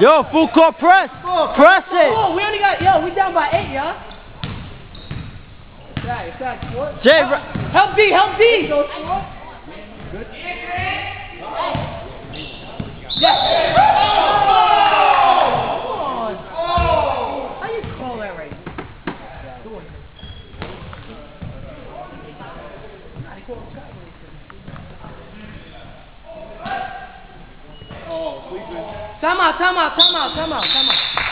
Yo, full court press. Press it. Oh, we only got, yo, we down by eight, y'all. Sorry, sorry. Jay, help, ri- help D, help D. Yes. Come on. How you call that right? Time out,